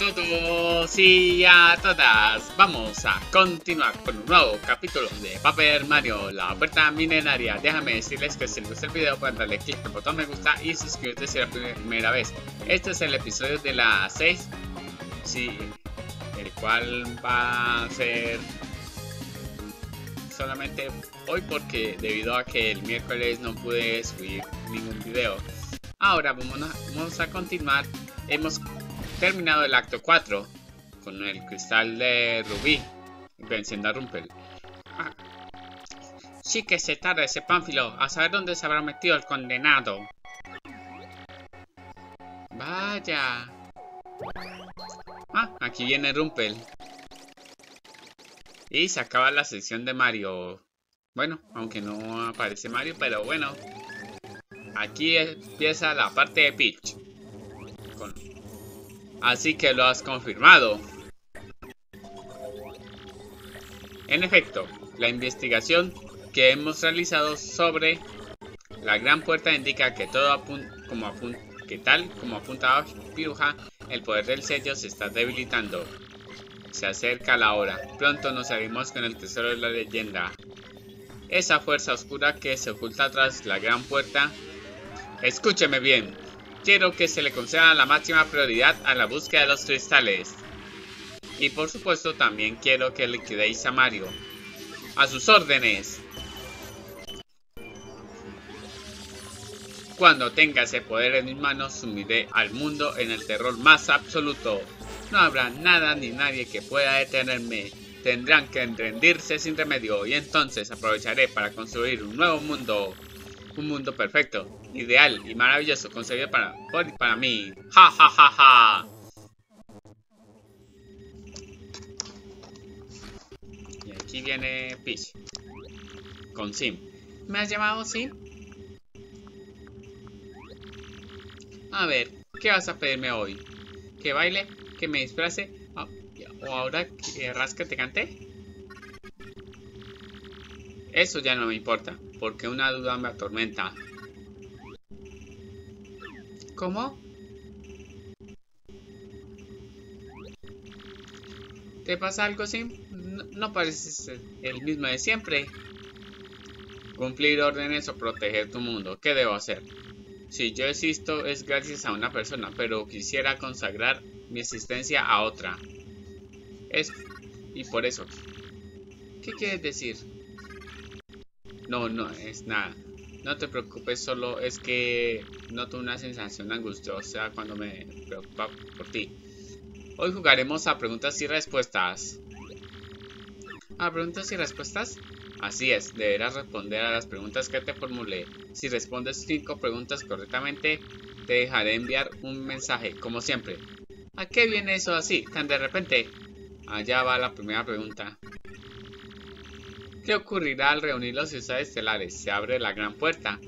todos y a todas, vamos a continuar con un nuevo capítulo de Paper Mario, la puerta milenaria. Déjame decirles que si les gusta el video pueden darle clic al botón me gusta y suscribirte si es la primera vez. Este es el episodio de la 6, sí, el cual va a ser solamente hoy porque debido a que el miércoles no pude subir ningún video. Ahora vamos a, vamos a continuar. Hemos terminado el acto 4 con el cristal de rubí venciendo a Rumpel. Ah, sí que se tarda ese pánfilo, a saber dónde se habrá metido el condenado. Vaya. Ah, aquí viene Rumpel. Y se acaba la sección de Mario. Bueno, aunque no aparece Mario, pero bueno. Aquí empieza la parte de Peach. Así que lo has confirmado. En efecto, la investigación que hemos realizado sobre la gran puerta indica que todo como que tal como apuntaba Piruja, el poder del sello se está debilitando. Se acerca la hora. Pronto nos salimos con el tesoro de la leyenda. Esa fuerza oscura que se oculta tras la gran puerta. Escúcheme bien. Quiero que se le conceda la máxima prioridad a la búsqueda de los cristales. Y por supuesto también quiero que liquidéis a Mario. A sus órdenes. Cuando tenga ese poder en mis manos, sumiré al mundo en el terror más absoluto. No habrá nada ni nadie que pueda detenerme. Tendrán que rendirse sin remedio y entonces aprovecharé para construir un nuevo mundo. Un mundo perfecto, ideal y maravilloso concebido para, para mí. ¡Ja, ja, ja, ja! Y aquí viene Peach. Con Sim. ¿Me has llamado Sim? A ver, ¿qué vas a pedirme hoy? ¿Que baile? ¿Que me disfrace? Ah, ¿O ahora que rasca te cante? Eso ya no me importa porque una duda me atormenta. ¿Cómo? ¿Te pasa algo, Sim? No, no pareces el mismo de siempre. Cumplir órdenes o proteger tu mundo. ¿Qué debo hacer? Si yo existo es gracias a una persona, pero quisiera consagrar mi existencia a otra. Es... y por eso. ¿Qué quieres decir? No, no, es nada. No te preocupes, solo es que noto una sensación angustiosa cuando me preocupa por ti. Hoy jugaremos a preguntas y respuestas. ¿A preguntas y respuestas? Así es, deberás responder a las preguntas que te formulé. Si respondes 5 preguntas correctamente, te dejaré enviar un mensaje, como siempre. ¿A qué viene eso así, tan de repente? Allá va la primera pregunta. ¿Qué ocurrirá al reunir los ciudades estelares? Se abre la gran puerta.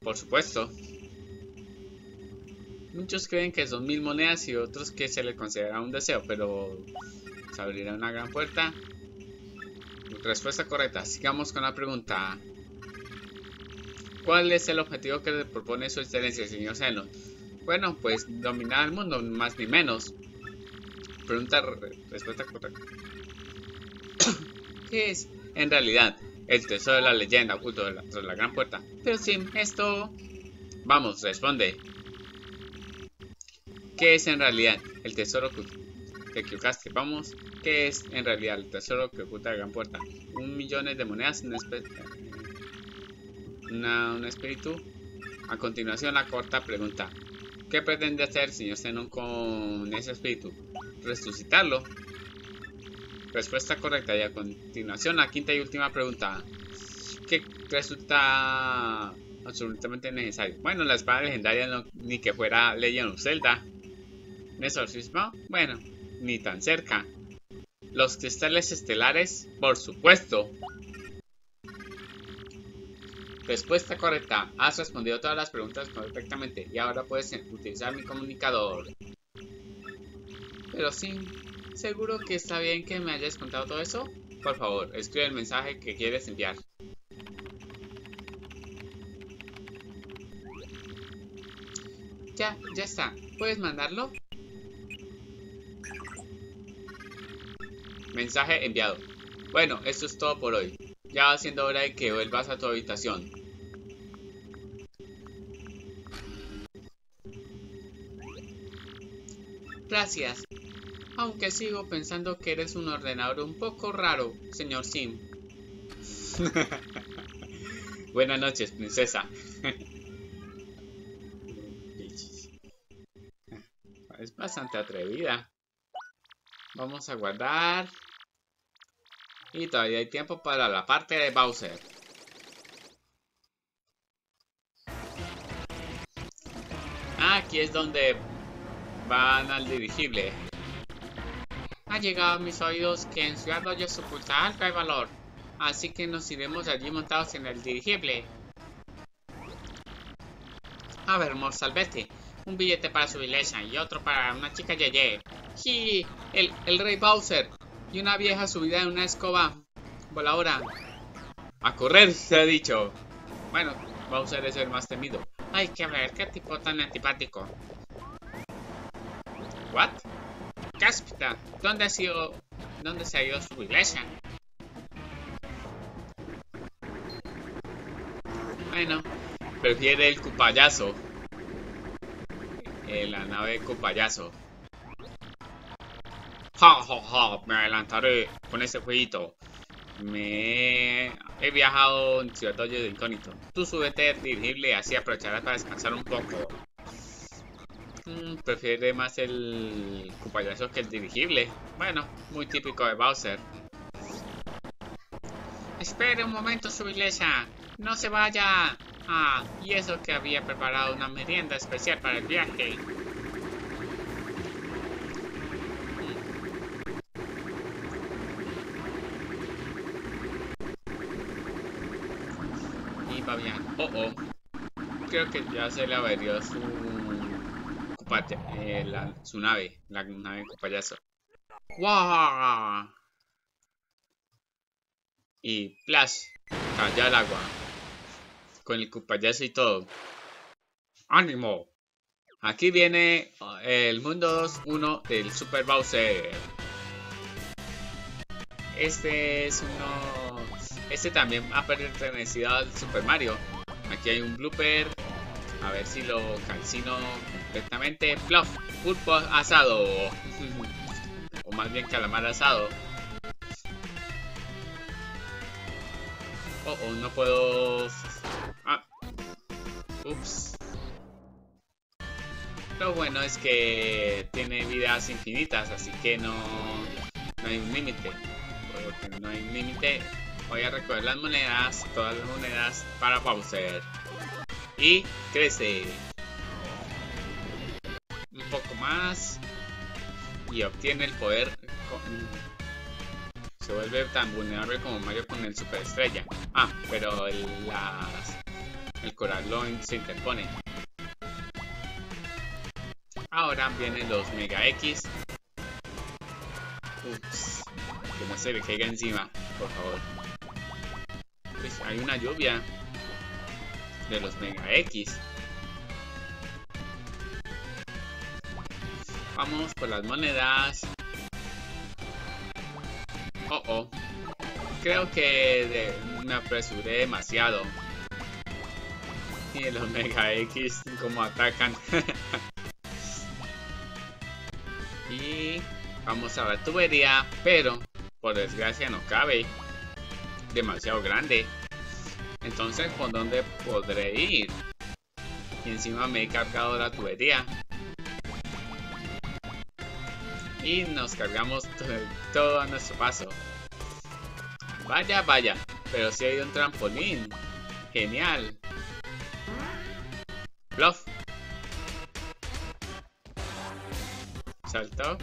Por supuesto. Muchos creen que son mil monedas y otros que se les considera un deseo, pero se abrirá una gran puerta. Respuesta correcta. Sigamos con la pregunta. ¿Cuál es el objetivo que le propone su excelencia, señor Zenon? Bueno, pues dominar el mundo, más ni menos. Pregunta, respuesta correcta. ¿Qué es, en realidad, el tesoro de la leyenda oculto de la, tras la gran puerta? Pero sí, esto... Vamos, responde. ¿Qué es en realidad el tesoro que te equivocaste? Vamos, ¿qué es en realidad el tesoro que oculta la gran puerta? Un millón de monedas, un, una, un espíritu. A continuación, la corta pregunta. ¿Qué pretende hacer, señor Zenon, con ese espíritu? Resucitarlo. Respuesta correcta y a continuación la quinta y última pregunta. ¿Qué resulta absolutamente necesario? Bueno, la espada legendaria no, ni que fuera Legend of Zelda. ¿Un exorcismo? Bueno, ni tan cerca. Los cristales estelares, por supuesto. Respuesta correcta. Has respondido todas las preguntas perfectamente y ahora puedes utilizar mi comunicador. Pero sí, ¿seguro que está bien que me hayas contado todo eso? Por favor, escribe el mensaje que quieres enviar. Ya, ya está. ¿Puedes mandarlo? Mensaje enviado. Bueno, esto es todo por hoy. Ya va siendo hora de que vuelvas a tu habitación. Gracias. Aunque sigo pensando que eres un ordenador un poco raro, señor Sim. Buenas noches, princesa. es bastante atrevida. Vamos a guardar. Y todavía hay tiempo para la parte de Bowser. Aquí es donde van al dirigible. Ha llegado a mis oídos que en Ciudad Hoyo se oculta algo de valor. Así que nos iremos allí montados en el dirigible. A ver, Morsalvete. Un billete para su iglesia y otro para una chica Yeye. Sí, el, el rey Bowser. Y una vieja subida en una escoba voladora. A correr, se ha dicho. Bueno, Bowser es el más temido. Hay que ver, qué tipo tan antipático. ¿What? Cáspita, ¿dónde ha sido... ¿Dónde se ha ido su iglesia? Bueno, prefiere el cupayazo. Eh, la nave cupayazo. Ja, ja, ja, me adelantaré con ese jueguito. Me he viajado en Ciudad de Incógnito. Tú súbete dirigible así aprovecharás para descansar un poco. Mm, prefiere más el cupayazo que el dirigible. Bueno, muy típico de Bowser. Espere un momento, su iglesia. No se vaya. Ah, y eso que había preparado una merienda especial para el viaje. Y va bien. Oh, oh. Creo que ya se le averió su eh, su nave, la nave payaso. ¡Wow! Y Flash cayó al agua. Con el cupayazo y todo. ¡Ánimo! Aquí viene eh, el mundo 2-1 del Super Bowser. Este es uno... Este también ha pertenecido al Super Mario. Aquí hay un blooper a ver si lo calcino completamente. Fluff, pulpo asado. o más bien calamar asado. Oh, oh, no puedo... Ah. Ups. Lo bueno es que tiene vidas infinitas, así que no, no hay un límite. Porque no hay un límite, voy a recoger las monedas, todas las monedas para Bowser y crece. Un poco más. Y obtiene el poder se vuelve tan vulnerable como Mario con el Super Estrella ah pero el, el corazón se interpone. Ahora vienen los Mega X. Ups que no se le caiga encima por favor. Pues hay una lluvia de los Mega X. Vamos por las monedas. Oh, oh. Creo que me apresuré demasiado. Y los Mega X como atacan. y vamos a la tubería, pero por desgracia no cabe. Demasiado grande. Entonces, ¿por dónde podré ir? Y encima me he cargado la tubería. Y nos cargamos todo a nuestro paso. Vaya, vaya. Pero si hay un trampolín. Genial. Bluff. Salto.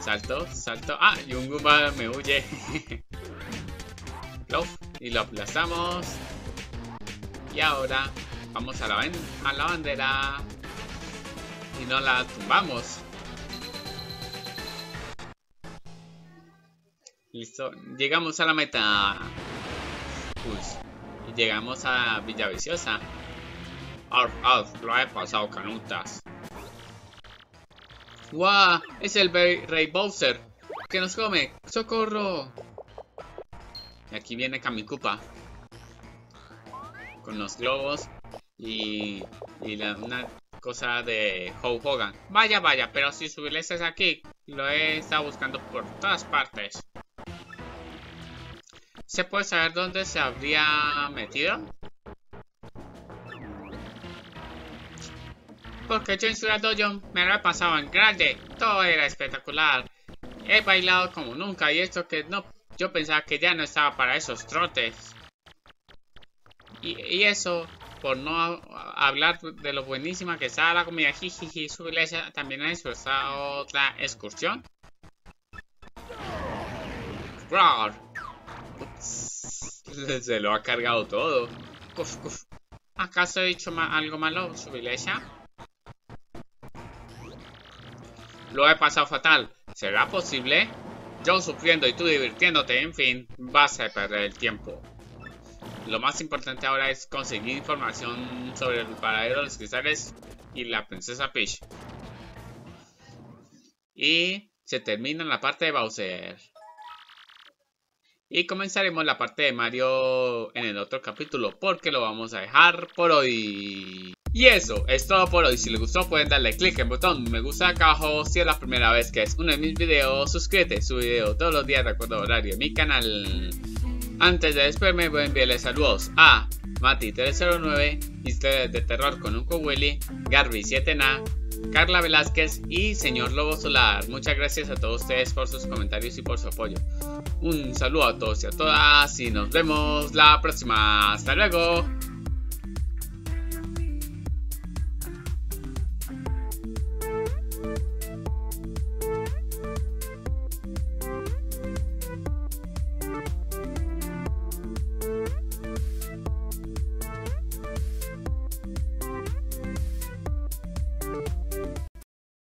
Salto, salto. Ah, y un Goomba me huye. Bluff. Y lo aplazamos. Y ahora vamos a la, bandera y no la tumbamos. Listo, llegamos a la meta. y llegamos a Villaviciosa. Alf, Alf, lo he pasado canutas. ¡Guau! Es el Rey Bowser que nos come. ¡Socorro! Y aquí viene Kamikupa. Con los globos y, y una cosa de Hulk Hogan. Vaya, vaya, pero si su iglesia es aquí, lo he estado buscando por todas partes. ¿Se puede saber dónde se habría metido? Porque yo en Ciudad Dojo me había pasado en grande. Todo era espectacular. He bailado como nunca y esto que no... Yo pensaba que ya no estaba para esos trotes. Y, eso, por no hablar de lo buenísima que estaba la comida jijiji, su iglesia también ha disfrazado otra excursión. Roar. Se lo ha cargado todo. ¿Acaso he dicho algo malo, su iglesia? Lo he pasado fatal. ¿Será posible? Yo sufriendo y tú divirtiéndote, en fin, vas a perder el tiempo. Lo más importante ahora es conseguir información sobre el paradero de los cristales y la princesa Peach. Y se termina la parte de Bowser. Y comenzaremos la parte de Mario en el otro capítulo, porque lo vamos a dejar por hoy. Y eso es todo por hoy. Si les gustó pueden darle click en el botón me gusta acá abajo. Si es la primera vez que es uno de mis videos, suscríbete. Su video todos los días de acuerdo horario en mi canal. Antes de despedirme voy a enviarles saludos a Mati309, Historias de Terror con un Willy, Garby7na, Carla Velázquez y Señor Lobo Solar. Muchas gracias a todos ustedes por sus comentarios y por su apoyo. Un saludo a todos y a todas y nos vemos la próxima. Hasta luego.